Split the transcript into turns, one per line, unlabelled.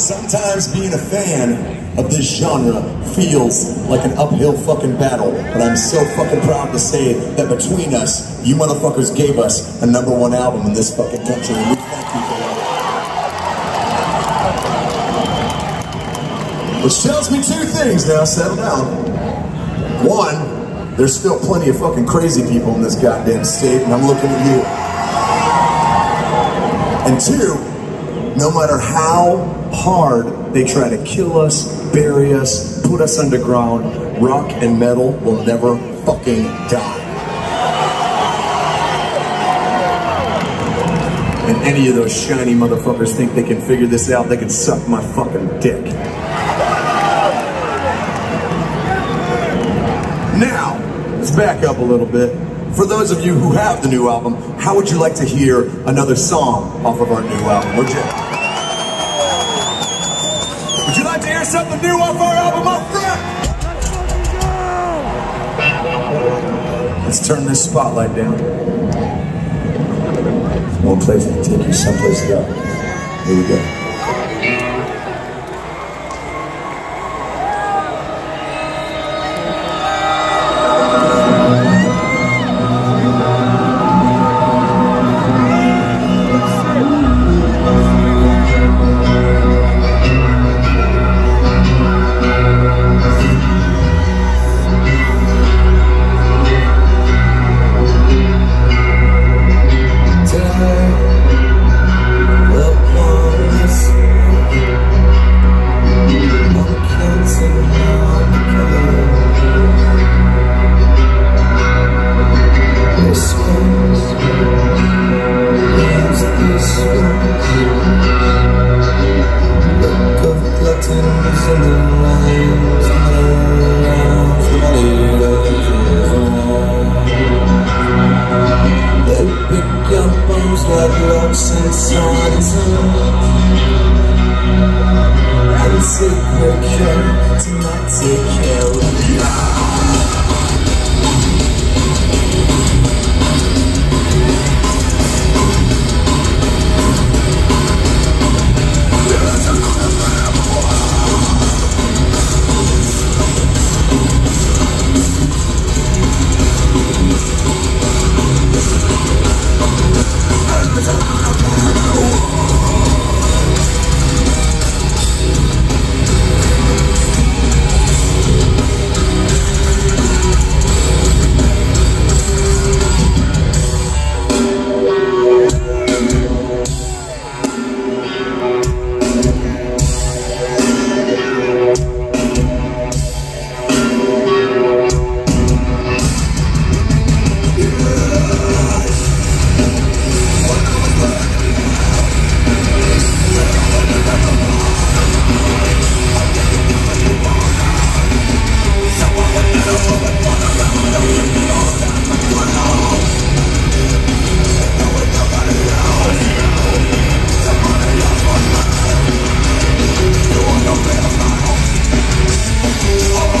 Sometimes being a fan of this genre feels like an uphill fucking battle, but I'm so fucking proud to say that between us, you motherfuckers gave us a number one album in this fucking country, and we thank you for that. Which tells me two things now, settle down. One, there's still plenty of fucking crazy people in this goddamn state, and I'm looking at you. And two, no matter how hard they try to kill us, bury us, put us underground, rock and metal will never fucking die. And any of those shiny motherfuckers think they can figure this out, they can suck my fucking dick. Now, let's back up a little bit. For those of you who have the new album, how would you like to hear another song off of our new album? Would you? Hear something new off our album up front? Let's turn this spotlight down. One place to take you someplace to go. Here we go.
Care to
Oh,